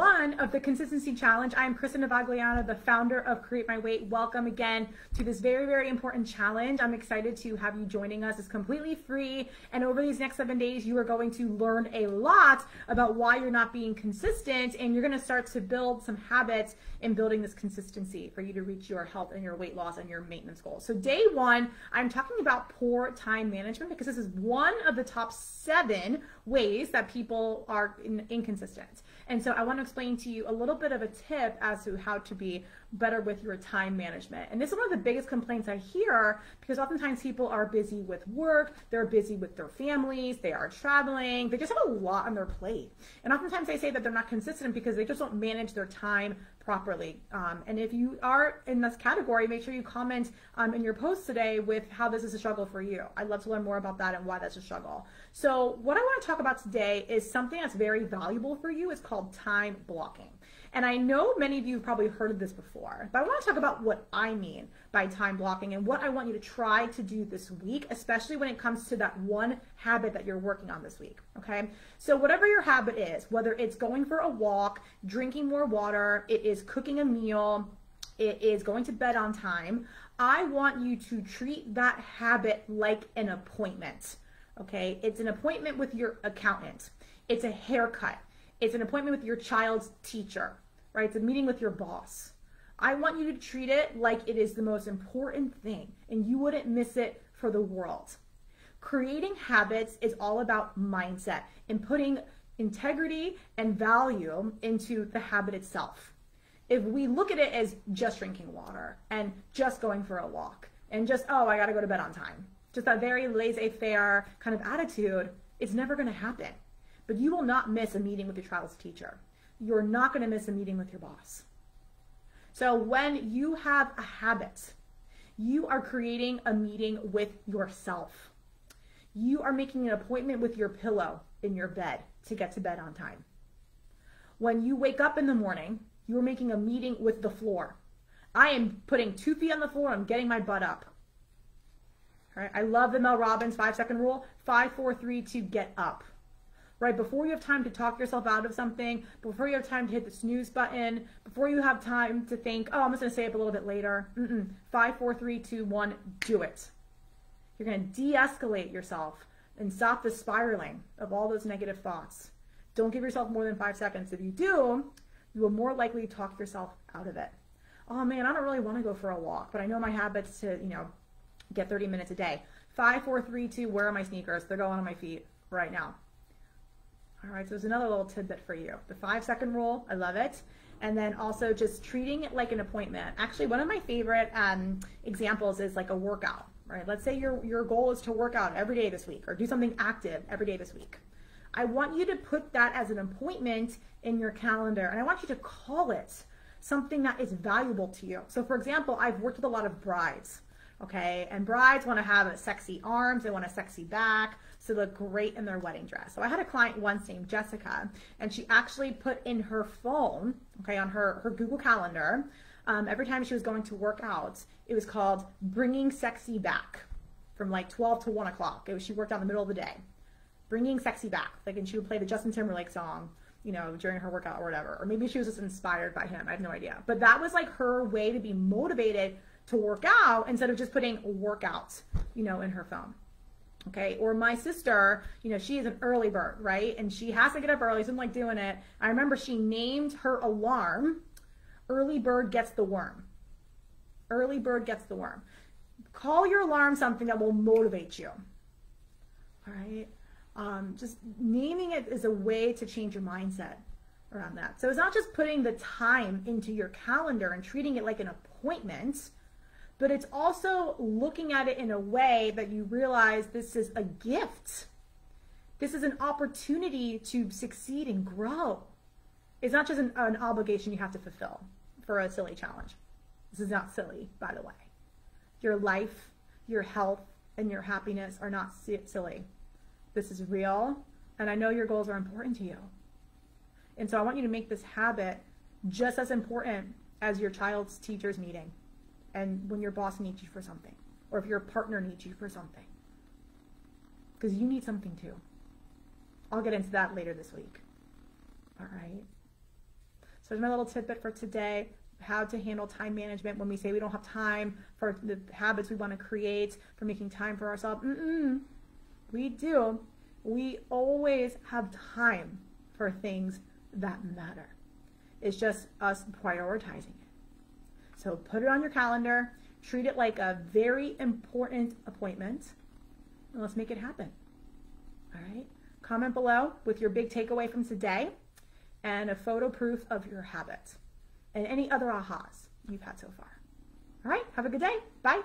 one of the Consistency Challenge. I'm Kristen Navagliano, the founder of Create My Weight. Welcome again to this very, very important challenge. I'm excited to have you joining us. It's completely free. And over these next seven days, you are going to learn a lot about why you're not being consistent. And you're going to start to build some habits in building this consistency for you to reach your health and your weight loss and your maintenance goals. So, day one, I'm talking about poor time management because this is one of the top seven ways that people are in, inconsistent. And so I want to explain to you a little bit of a tip as to how to be better with your time management. And this is one of the biggest complaints I hear because oftentimes people are busy with work, they're busy with their families, they are traveling, they just have a lot on their plate. And oftentimes they say that they're not consistent because they just don't manage their time properly. Um, and if you are in this category, make sure you comment um, in your post today with how this is a struggle for you. I'd love to learn more about that and why that's a struggle. So what I want to talk about today is something that's very valuable for you. It's called time blocking. And I know many of you have probably heard of this before, but I want to talk about what I mean by time blocking and what I want you to try to do this week, especially when it comes to that one habit that you're working on this week. Okay. So, whatever your habit is, whether it's going for a walk, drinking more water, it is cooking a meal, it is going to bed on time, I want you to treat that habit like an appointment. Okay. It's an appointment with your accountant, it's a haircut it's an appointment with your child's teacher, right? It's a meeting with your boss. I want you to treat it like it is the most important thing and you wouldn't miss it for the world. Creating habits is all about mindset and putting integrity and value into the habit itself. If we look at it as just drinking water and just going for a walk and just, oh, I got to go to bed on time, just that very laissez faire kind of attitude, it's never to happen. But you will not miss a meeting with your child's teacher. You're not going to miss a meeting with your boss. So when you have a habit, you are creating a meeting with yourself. You are making an appointment with your pillow in your bed to get to bed on time. When you wake up in the morning, you are making a meeting with the floor. I am putting two feet on the floor. I'm getting my butt up. All right. I love the Mel Robbins five second rule. Five, four, three, two, get up right? Before you have time to talk yourself out of something, before you have time to hit the snooze button, before you have time to think, oh, I'm just to say it a little bit later. Mm-mm. Five, four, three, two, one, do it. You're to de escalate yourself and stop the spiraling of all those negative thoughts. Don't give yourself more than five seconds. If you do, you will more likely talk yourself out of it. Oh man, I don't really want to go for a walk, but I know my habits to, you know, get 30 minutes a day. Five, four, three, two, where are my sneakers? They're going on my feet right now. All right, so there's another little tidbit for you. The five second rule, I love it. And then also just treating it like an appointment. Actually, one of my favorite um, examples is like a workout, right? Let's say your, your goal is to work out every day this week or do something active every day this week. I want you to put that as an appointment in your calendar and I want you to call it something that is valuable to you. So for example, I've worked with a lot of brides, okay? And brides want to have sexy arms, they want a sexy back, so they look great in their wedding dress. So I had a client once named Jessica, and she actually put in her phone, okay, on her, her Google Calendar, um, every time she was going to work out, it was called Bringing Sexy Back from like 12 to 1 o'clock. It was, she worked out in the middle of the day. Bringing Sexy Back. Like, and she would play the Justin Timberlake song, you know, during her workout or whatever. Or maybe she was just inspired by him. I have no idea. But that was like her way to be motivated to work out instead of just putting workouts, you know, in her phone. Okay, or my sister, you know, she is an early bird, right? And she has to get up early, so I'm like doing it. I remember she named her alarm Early Bird Gets the Worm. Early Bird Gets the Worm. Call your alarm something that will motivate you. All right, um, just naming it is a way to change your mindset around that. So it's not just putting the time into your calendar and treating it like an appointment but it's also looking at it in a way that you realize this is a gift. This is an opportunity to succeed and grow. It's not just an, an obligation you have to fulfill for a silly challenge. This is not silly, by the way. Your life, your health, and your happiness are not silly. This is real, and I know your goals are important to you. And so I want you to make this habit just as important as your child's teacher's meeting and when your boss needs you for something, or if your partner needs you for something. Because you need something too. I'll get into that later this week. All right. So there's my little tidbit for today how to handle time management when we say we don't have time for the habits we want to create, for making time for ourselves. Mm-mm. We do. We always have time for things that matter. It's just us prioritizing it. So put it on your calendar, treat it like a very important appointment, and let's make it happen. All right? Comment below with your big takeaway from today and a photo proof of your habit and any other ahas you've had so far. All right, have a good day. Bye.